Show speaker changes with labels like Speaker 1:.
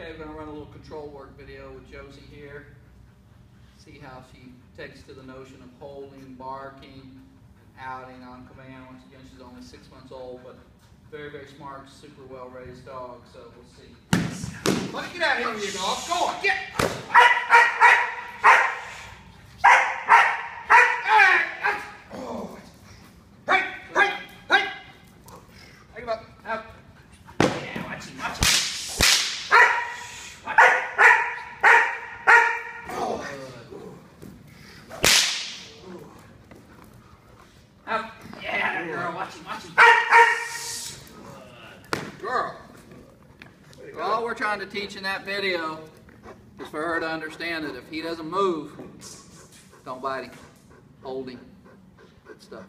Speaker 1: Okay, we're gonna run a little control work video with Josie here. See how she takes to the notion of holding, barking, and outing on command. Once again, she's only six months old, but very, very smart, super well-raised dog, so we'll see.
Speaker 2: Let me get out of here dog. Go on, get. Oh. Hey, hey, hey. Take him up.
Speaker 1: Out.
Speaker 2: Yeah, watch him, watch him.
Speaker 1: Out.
Speaker 2: Yeah, girl, watch him, watch him.
Speaker 1: Girl. All we're trying to teach in that video is for her to understand that if he doesn't move, don't bite him. Hold him. Good stuff.